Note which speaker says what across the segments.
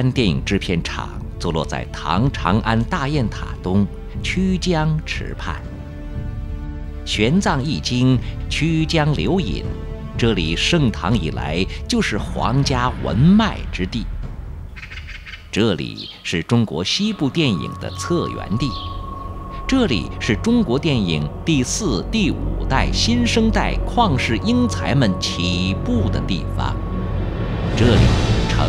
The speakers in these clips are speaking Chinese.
Speaker 1: 安电影制片厂坐落在唐长安大雁塔东曲江池畔。玄奘一经，曲江流饮，这里盛唐以来就是皇家文脉之地。这里是中国西部电影的策源地，这里是中国电影第四、第五代新生代旷世英才们起步的地方。这里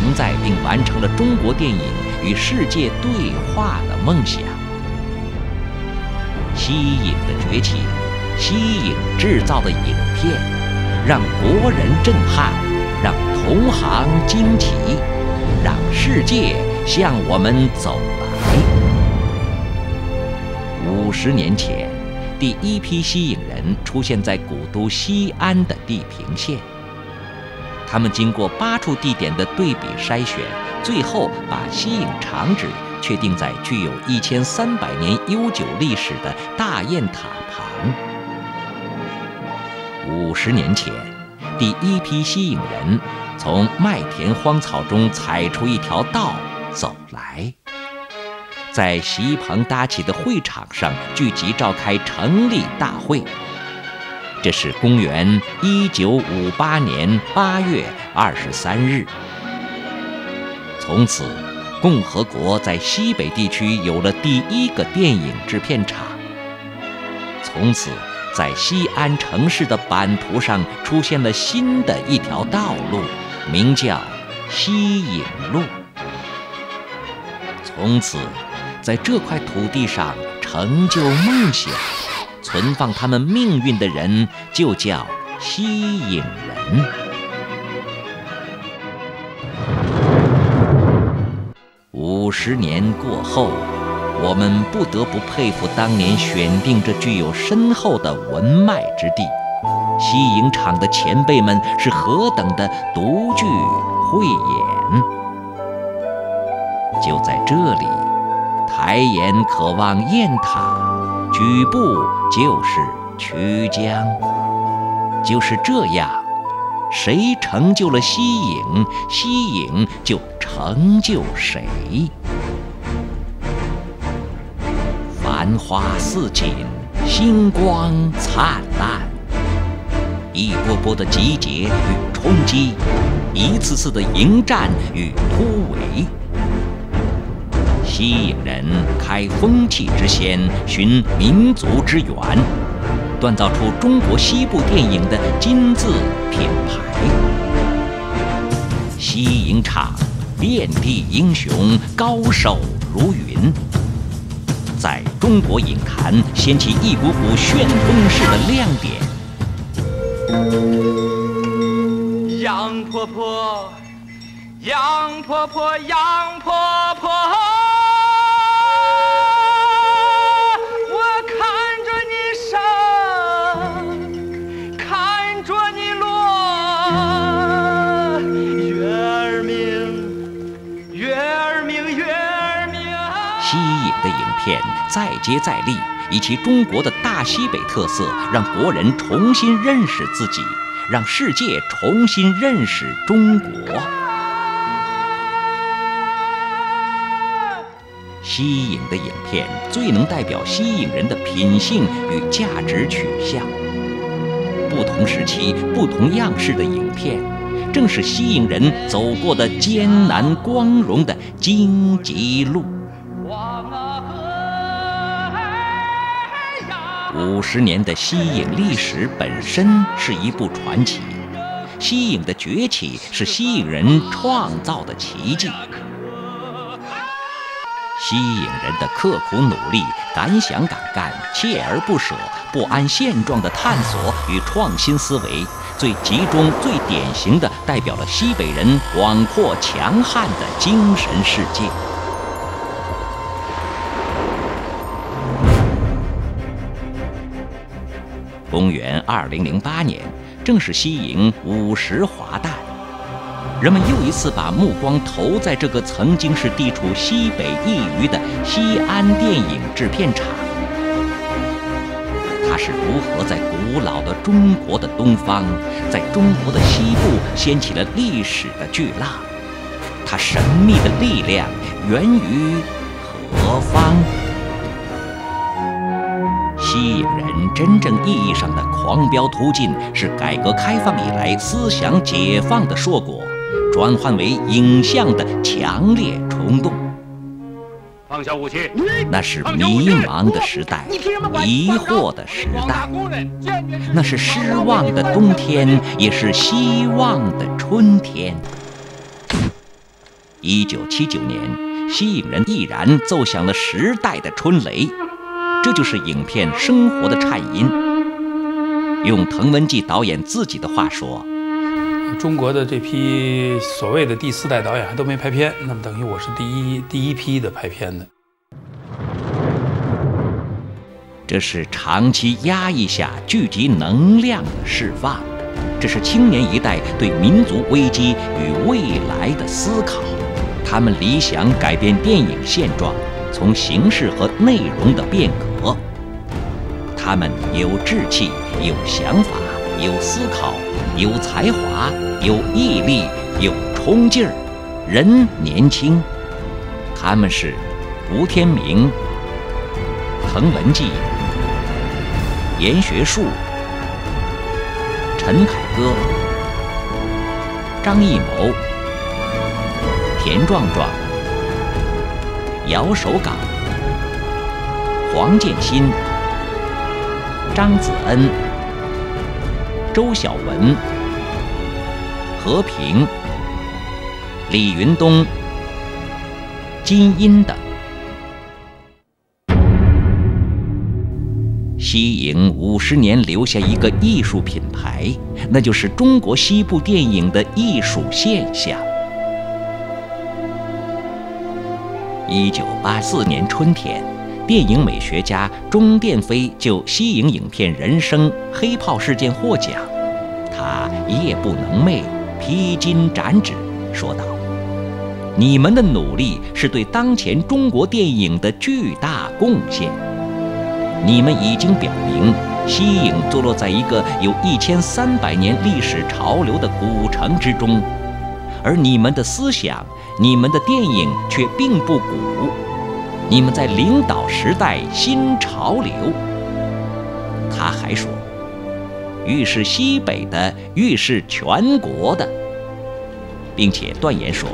Speaker 1: 承载并完成了中国电影与世界对话的梦想。西影的崛起，西影制造的影片，让国人震撼，让同行惊奇，让世界。向我们走来。五十年前，第一批西影人出现在古都西安的地平线。他们经过八处地点的对比筛选，最后把西影场址确定在具有一千三百年悠久历史的大雁塔旁。五十年前，第一批西影人从麦田荒草中踩出一条道。走来，在席棚搭起的会场上聚集召开成立大会。这是公元一九五八年八月二十三日。从此，共和国在西北地区有了第一个电影制片厂。从此，在西安城市的版图上出现了新的一条道路，名叫西影路。从此，在这块土地上成就梦想、存放他们命运的人，就叫西影人。五十年过后，我们不得不佩服当年选定这具有深厚的文脉之地，西影厂的前辈们是何等的独具慧眼。就在这里，抬眼可望雁塔，举步就是曲江。就是这样，谁成就了西影，西影就成就谁。繁花似锦，星光灿烂，一波波的集结与冲击，一次次的迎战与突围。西影人开风气之先，寻民族之源，锻造出中国西部电影的金字品牌。西影厂遍地英雄，高手如云，在中国影坛掀起一股股旋风式的亮
Speaker 2: 点。杨婆婆，杨婆婆，杨婆婆。
Speaker 1: 再接再厉，以其中国的大西北特色，让国人重新认识自己，让世界重新认识中国。西影的影片最能代表西影人的品性与价值取向。不同时期、不同样式的影片，正是西影人走过的艰难光荣的荆棘路。五十年的西影历史本身是一部传奇，西影的崛起是西影人创造的奇迹。西影人的刻苦努力、敢想敢干、锲而不舍、不安现状的探索与创新思维，最集中、最典型的代表了西北人广阔强悍的精神世界。公元二零零八年，正是西影五十华诞，人们又一次把目光投在这个曾经是地处西北一隅的西安电影制片厂。它是如何在古老的中国的东方，在中国的西部掀起了历史的巨浪？它神秘的力量源于何方？吸引人真正意义上的狂飙突进，是改革开放以来思想解放的硕果，转换为影像的强烈冲动。
Speaker 2: 放下武器，
Speaker 1: 那是迷茫的时代，疑惑的时代，那是失望的冬天，也是希望的春天。一九七九年，吸引人毅然奏响了时代的春雷。这就是影片生活的颤音。用滕文骥导演自己的话说：“
Speaker 3: 中国的这批所谓的第四代导演还都没拍片，那么等于我是第一第一批的拍片的。”
Speaker 1: 这是长期压抑下聚集能量的释放，这是青年一代对民族危机与未来的思考。他们理想改变电影现状，从形式和内容的变革。他们有志气，有想法，有思考，有才华，有毅力，有冲劲儿，人年轻。他们是吴天明、滕文骥、严学树、陈凯歌、张艺谋、田壮壮、姚守岗、黄建新。张子恩、周晓文、和平、李云东、金英等，西影五十年留下一个艺术品牌，那就是中国西部电影的艺术现象。一九八四年春天。电影美学家钟殿飞就西影影片《人生》黑炮事件获奖，他夜不能寐，披荆斩棘，说道：“你们的努力是对当前中国电影的巨大贡献。你们已经表明，西影坐落在一个有一千三百年历史潮流的古城之中，而你们的思想，你们的电影却并不古。”你们在领导时代新潮流。他还说，越是西北的，越是全国的，并且断言说，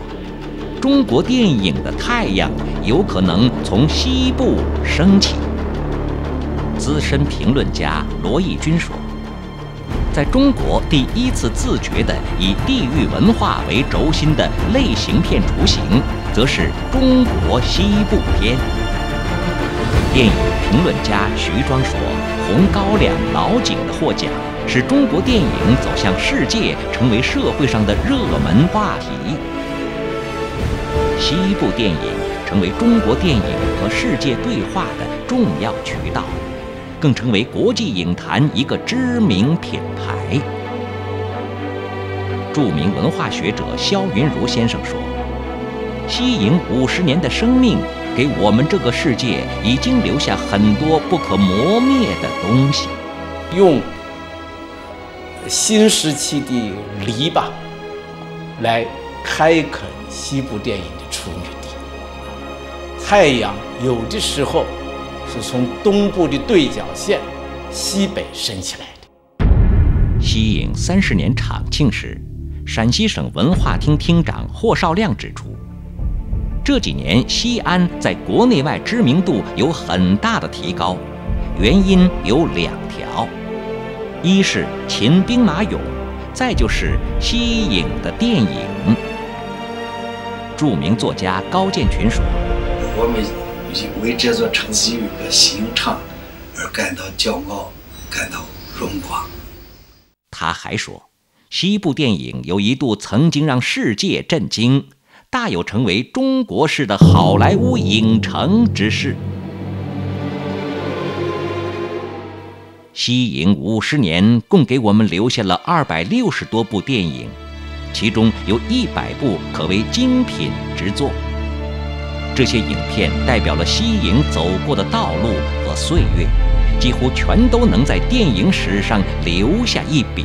Speaker 1: 中国电影的太阳有可能从西部升起。资深评论家罗毅军说，在中国第一次自觉的以地域文化为轴心的类型片雏形。则是中国西部片。电影评论家徐庄说：“红高粱、老井的获奖，使中国电影走向世界，成为社会上的热门话题。西部电影成为中国电影和世界对话的重要渠道，更成为国际影坛一个知名品牌。”著名文化学者肖云如先生说。西影五十年的生命，给我们这个世界已经留下很多不可磨灭的东西。
Speaker 4: 用新时期的篱笆来开垦西部电影的处女地。太阳有的时候是从东部的对角线西北伸起来的。
Speaker 1: 西影三十年厂庆时，陕西省文化厅厅长霍绍亮指出。这几年，西安在国内外知名度有很大的提高，原因有两条：一是秦兵马俑，再就是西影的电影。著名作家高建群说：“
Speaker 5: 我们为这座城市有一个新厂而感到骄傲，感到荣光。”
Speaker 1: 他还说：“西部电影有一度曾经让世界震惊。”大有成为中国式的好莱坞影城之势。西影五十年，共给我们留下了二百六十多部电影，其中有一百部可谓精品之作。这些影片代表了西影走过的道路和岁月，几乎全都能在电影史上留下一笔。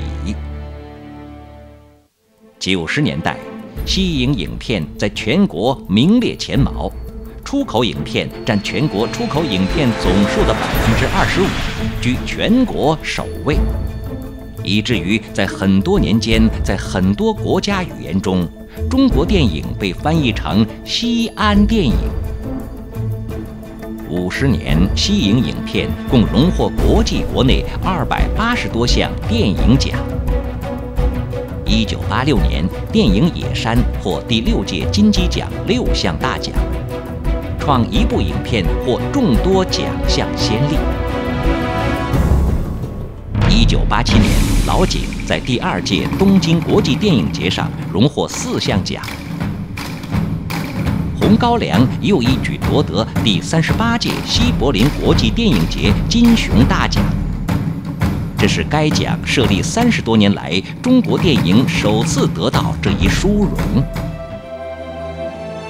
Speaker 1: 九十年代。西影影片在全国名列前茅，出口影片占全国出口影片总数的百分之二十五，居全国首位。以至于在很多年间，在很多国家语言中，中国电影被翻译成“西安电影”。五十年，西影影片共荣获国际、国内二百八十多项电影奖。一九八六年，电影《野山》获第六届金鸡奖六项大奖，创一部影片获众多奖项先例。一九八七年，老井在第二届东京国际电影节上荣获四项奖。红高粱又一举夺得第三十八届西柏林国际电影节金熊大奖，这是该奖设立三十多年来中国电影首次得到这一殊荣。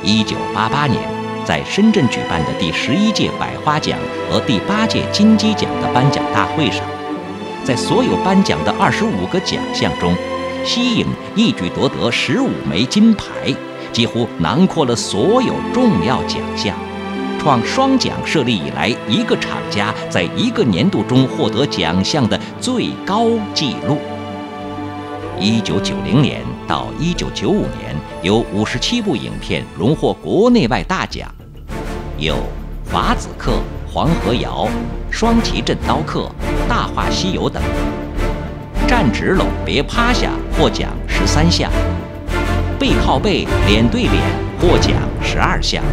Speaker 1: 一九八八年，在深圳举办的第十一届百花奖和第八届金鸡奖的颁奖大会上，在所有颁奖的二十五个奖项中，西影一举夺得十五枚金牌。几乎囊括了所有重要奖项，创双奖设立以来一个厂家在一个年度中获得奖项的最高纪录。一九九零年到一九九五年，有五十七部影片荣获国内外大奖，有《法子克》《黄河谣》《双旗镇刀客》《大话西游》等。站直喽，别趴下，获奖十三项。背靠背，脸对脸，获奖十二项。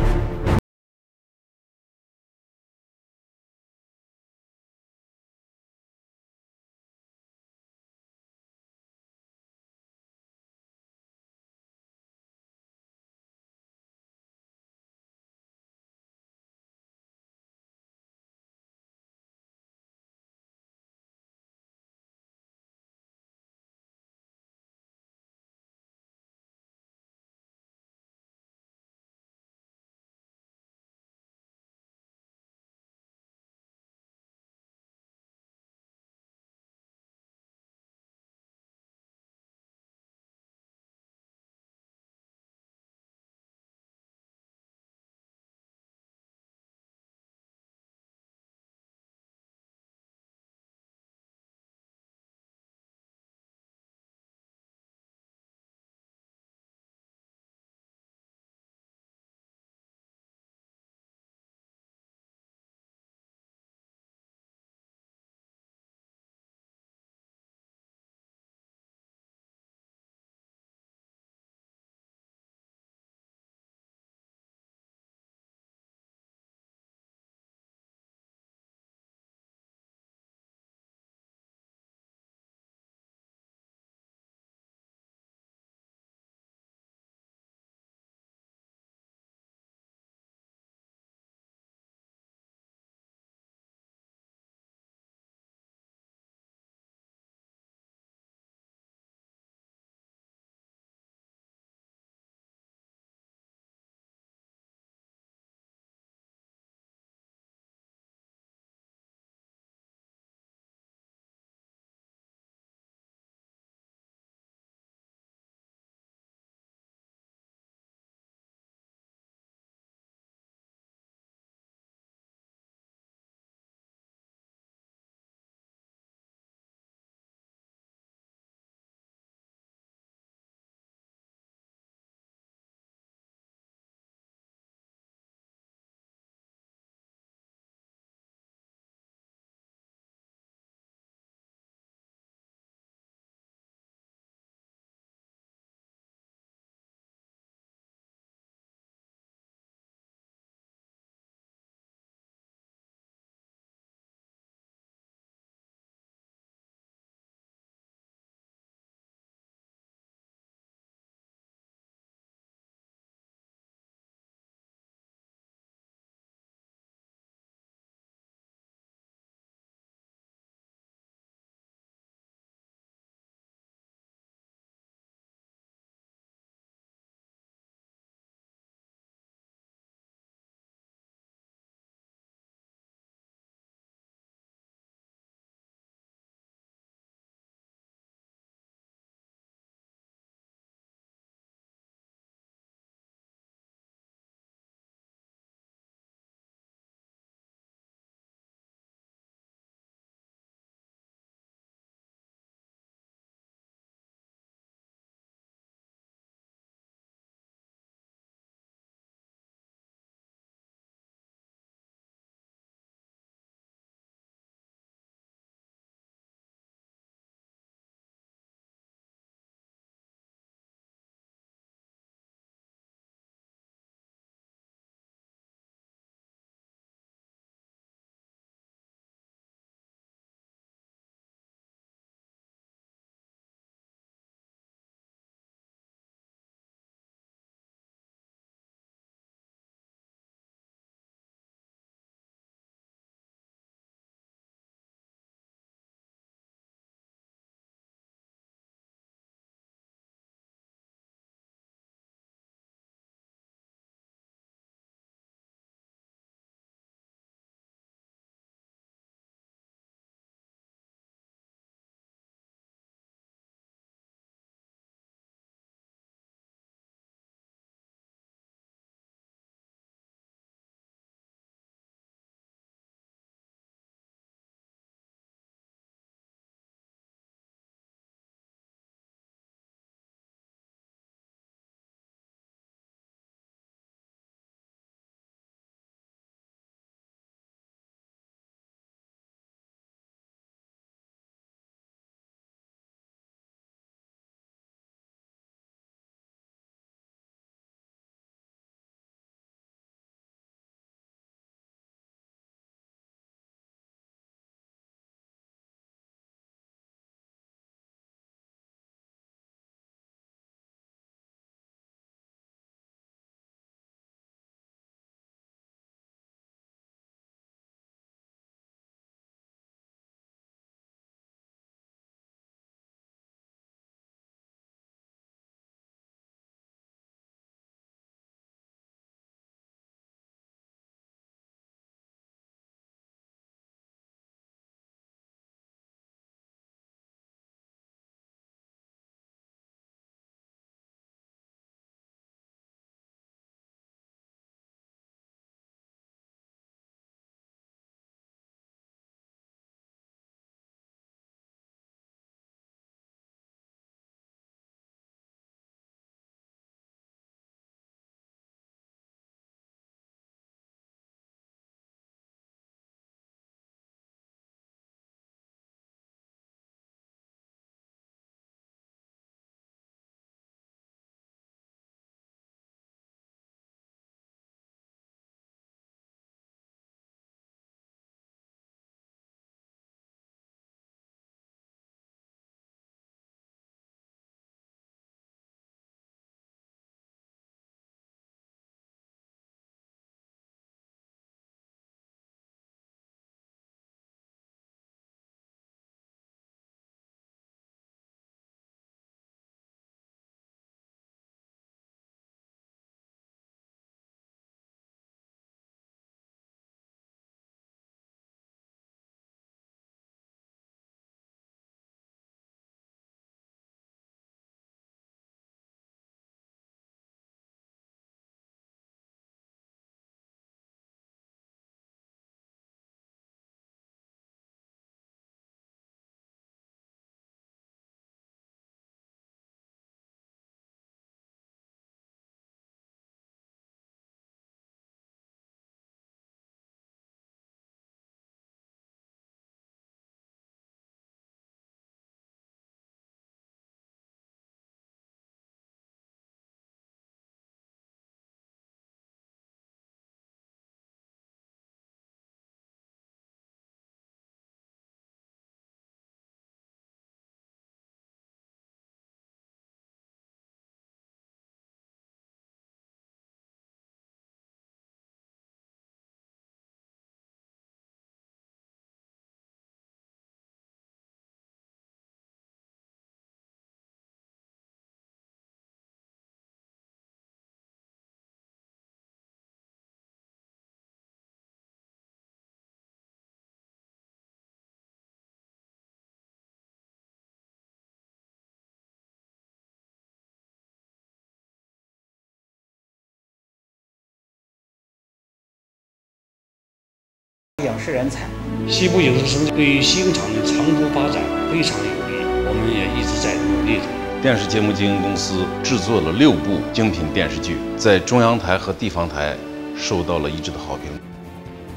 Speaker 6: 表示人才。
Speaker 2: 西部影视城对于西影厂的长足发展非常有利，我们也一直在努力着。
Speaker 7: 电视节目经营公司制作了六部精品电视剧，在中央台和地方台受到了一致的好评。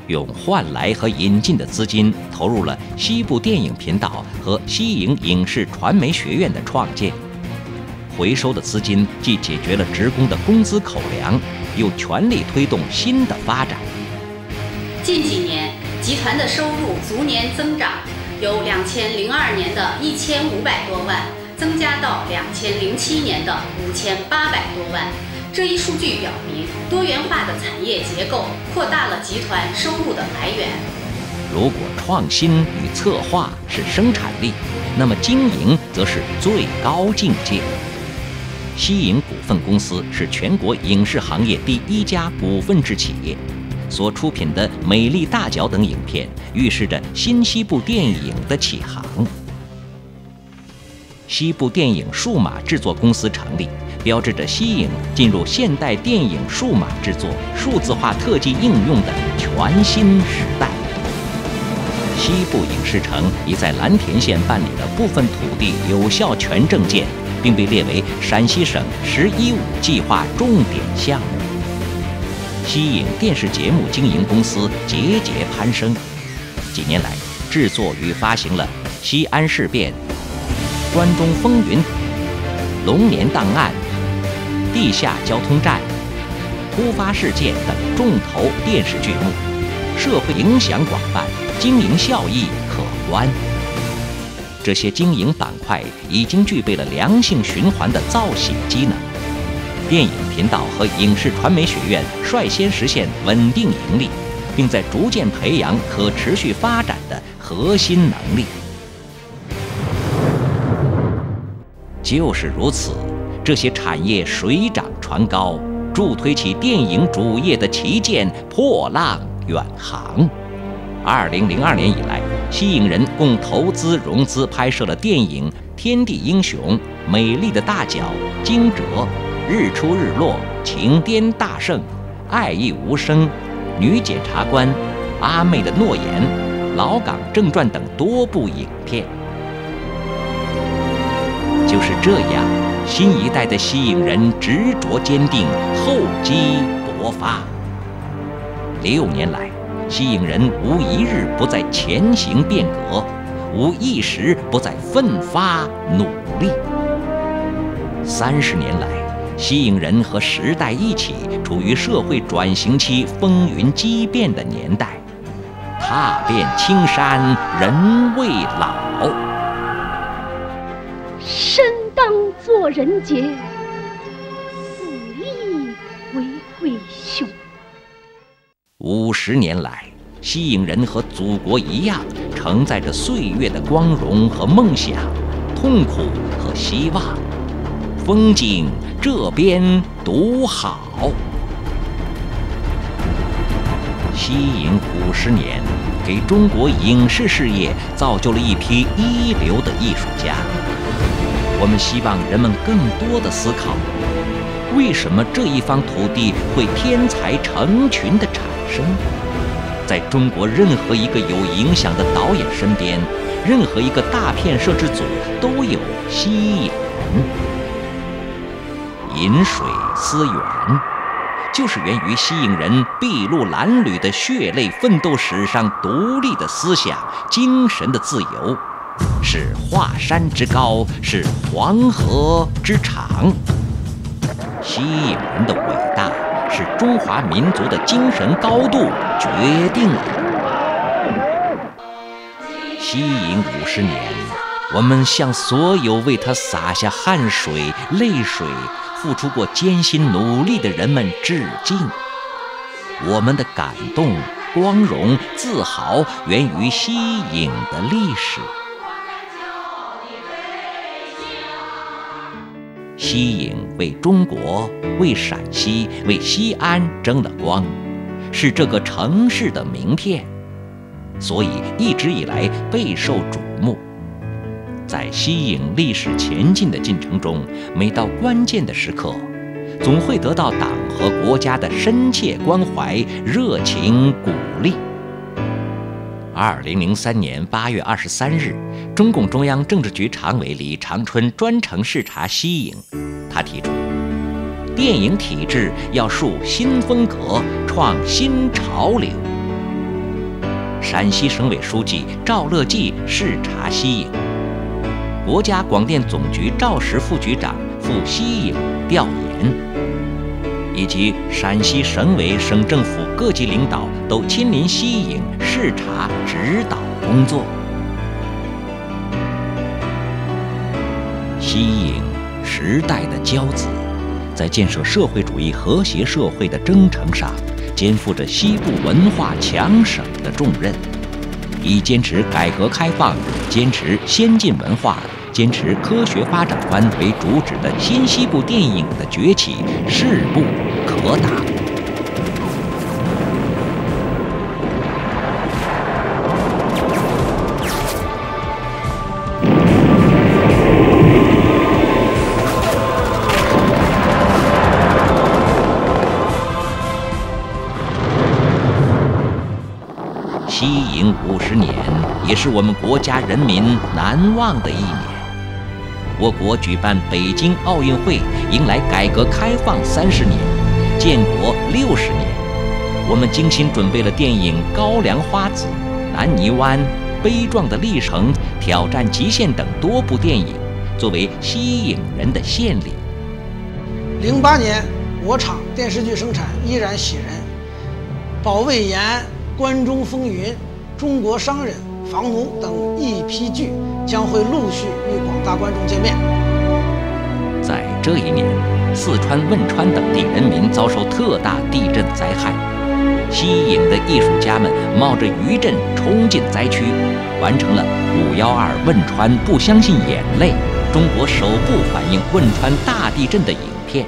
Speaker 1: 用换来和引进的资金投入了西部电影频道和西影影视传媒学院的创建，回收的资金既解决了职工的工资口粮，又全力推动新的发展。
Speaker 8: 近几年，集团的收入逐年增长，由两千零二年的一千五百多万增加到两千零七年的五千八百多万。这一数据表明，多元化的产业结构扩大了集团收入的来源。
Speaker 1: 如果创新与策划是生产力，那么经营则是最高境界。西影股份公司是全国影视行业第一家股份制企业，所出品的《美丽大脚》等影片，预示着新西部电影的起航。西部电影数码制作公司成立。标志着西影进入现代电影数码制作、数字化特技应用的全新时代。西部影视城已在蓝田县办理了部分土地有效权证件，并被列为陕西省“十一五”计划重点项目。西影电视节目经营公司节节攀升，几年来制作与发行了《西安事变》《关中风云》《龙年档案》。地下交通站、突发事件等重头电视剧目，社会影响广泛，经营效益可观。这些经营板块已经具备了良性循环的造血机能。电影频道和影视传媒学院率先实现稳定盈利，并在逐渐培养可持续发展的核心能力。就是如此。这些产业水涨船高，助推起电影主业的旗舰破浪远航。二零零二年以来，西影人共投资融资拍摄了电影《天地英雄》《美丽的大脚》《惊蛰》《日出日落》《情癫大圣》《爱意无声》《女检察官》《阿妹的诺言》《老港正传》等多部影片。就是这样。新一代的西影人执着坚定，厚积薄发。六年来，西影人无一日不在前行变革，无一时不在奋发努力。三十年来，西影人和时代一起处于社会转型期风云激变的年代，踏遍青山人未老。
Speaker 9: 生。当作人杰，死亦为贵雄。
Speaker 1: 五十年来，西影人和祖国一样，承载着岁月的光荣和梦想，痛苦和希望。风景这边独好。西影五十年，给中国影视事业造就了一批一流的艺术家。我们希望人们更多的思考，为什么这一方土地会天才成群的产生？在中国任何一个有影响的导演身边，任何一个大片摄制组都有西影人。饮水思源，就是源于西影人筚路蓝缕的血泪奋斗史上独立的思想、精神的自由。是华山之高，是黄河之长。西影人的伟大，是中华民族的精神高度决定了。西影五十年，我们向所有为他洒下汗水、泪水、付出过艰辛努力的人们致敬。我们的感动、光荣、自豪，源于西影的历史。西影为中国、为陕西、为西安争了光，是这个城市的名片，所以一直以来备受瞩目。在西影历史前进的进程中，每到关键的时刻，总会得到党和国家的深切关怀、热情鼓励。二零零三年八月二十三日，中共中央政治局常委李长春专程视察西影，他提出，电影体制要树新风格，创新潮流。陕西省委书记赵乐际视察西影，国家广电总局赵石副局长赴西影调研，以及陕西省委、省政府各级领导都亲临西影视察指导工作。西影时代的骄子，在建设社会主义和谐社会的征程上。肩负着西部文化强省的重任，以坚持改革开放、坚持先进文化、坚持科学发展观为主旨的新西部电影的崛起势不可挡。五十年，也是我们国家人民难忘的一年。我国举办北京奥运会，迎来改革开放三十年，建国六十年。我们精心准备了电影《高粱花子》《南泥湾》《悲壮的历程》《挑战极限》等多部电影，作为吸引人的献礼。
Speaker 6: 零八年，我厂电视剧生产依然喜人，《保卫延安》。《关中风云》《中国商人》《房奴》等一批剧将会陆续与广大观众见面。
Speaker 1: 在这一年，四川汶川等地人民遭受特大地震灾害，西影的艺术家们冒着余震冲进灾区，完成了“五幺二汶川不相信眼泪”中国首部反映汶川大地震的影片。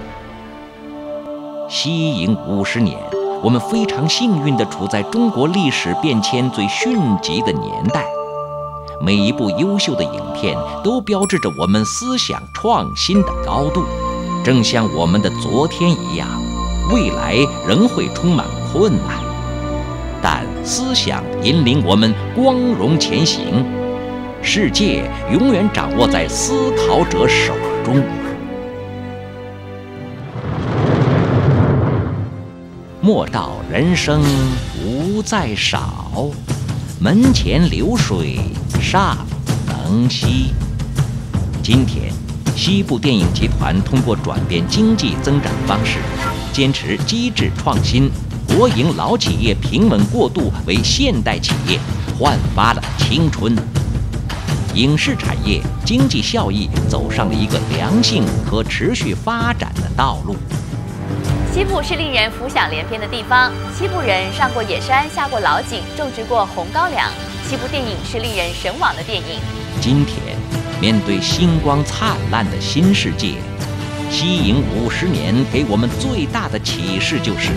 Speaker 1: 西影五十年。我们非常幸运地处在中国历史变迁最迅疾的年代，每一部优秀的影片都标志着我们思想创新的高度。正像我们的昨天一样，未来仍会充满困难，但思想引领我们光荣前行。世界永远掌握在思考者手中。莫道人生不在少，门前流水尚能西。今天，西部电影集团通过转变经济增长方式，坚持机制创新，国营老企业平稳过渡为现代企业，焕发了青春。影视产业经济效益走上了一个良性可持续发展的道路。
Speaker 10: 西部是令人浮想联翩的地方。西部人上过野山，下过老井，种植过红高粱。西部电影是令人神往的电影。
Speaker 1: 今天，面对星光灿烂的新世界，西影五十年给我们最大的启示就是：